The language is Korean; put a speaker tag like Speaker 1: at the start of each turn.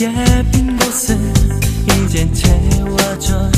Speaker 1: 예쁜 곳은 이젠 채워졌으니